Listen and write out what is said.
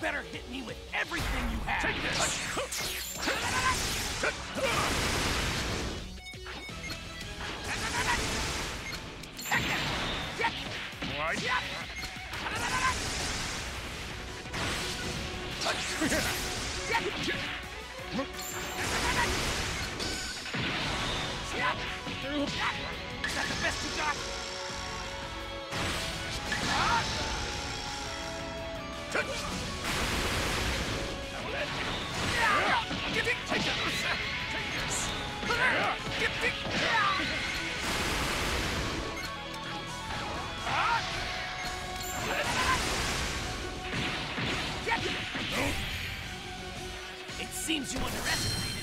better hit me with everything you have. Take this! Is It seems you underestimated